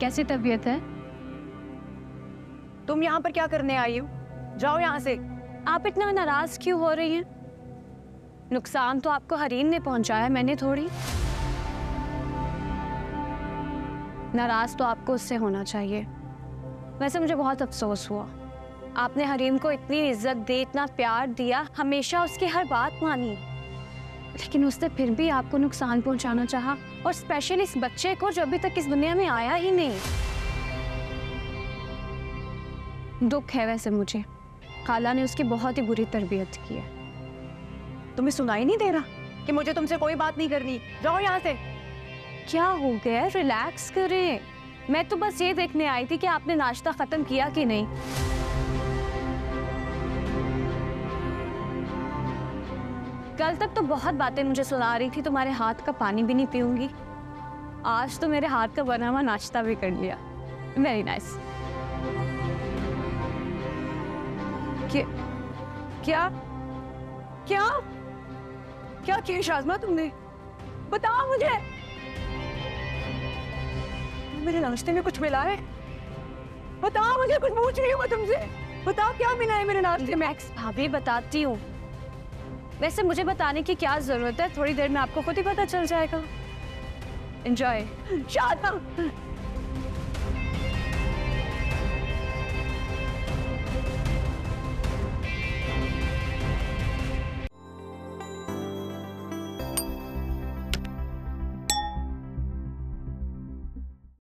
कैसी तबीयत है? तुम यहाँ पर क्या करने आई हो? जाओ यहाँ से। आप इतना नाराज़ क्यों हो रही हैं? नुकसान तो आपको हरीन ने पहुँचाया मैंने थोड़ी। नाराज़ तो आपको उससे होना चाहिए। वैसे मुझे बहुत अफसोस हुआ। आपने हरीम को इतनी इज़्ज़त दी इतना प्यार दिया हमेशा उसकी हर बात मानी। लेकिन उसने फिर भी आपको नुकसान पहुंचाना चाहा और स्पेशल इस बच्चे को जो अभी तक इस दुनिया में आया ही नहीं। दुख है वैसे मुझे। खाला ने उसकी बहुत ही बुरी तरबियत की है। तुम्हें सुनाई नहीं दे रहा कि मुझे तुमसे कोई बात नहीं करनी? जाओ यहाँ से। क्या हो गया? रिलैक्स करें। मैं तो बस ये देखने आई थी कि आपने नाश्ता खत्म किया कि नहीं। कल तक तो बहुत बातें मुझे सुना रही थी, तुम्हारे हाथ का पानी भी नहीं पीऊँगी। आज तो मेरे हाथ का बना हुआ नाश्ता भी कर लिया। वेरी नाइस क्या क्या क्या क्या किया शाजमा तुमने? बताओ मुझे। मेरे नाश्ते में कुछ मिला है? बताओ मुझे, कुछ पूछ रही हूँ मैं तुमसे। बताओ क्या मिला है मेरे नाश्ते में? भाभी, बताती हूँ। वैसे मुझे बताने की क्या ज़रूरत है? थोड़ी देर में आपको खुद ही पता चल जाएगा। एंजॉय शाजमा